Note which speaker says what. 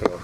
Speaker 1: Yeah.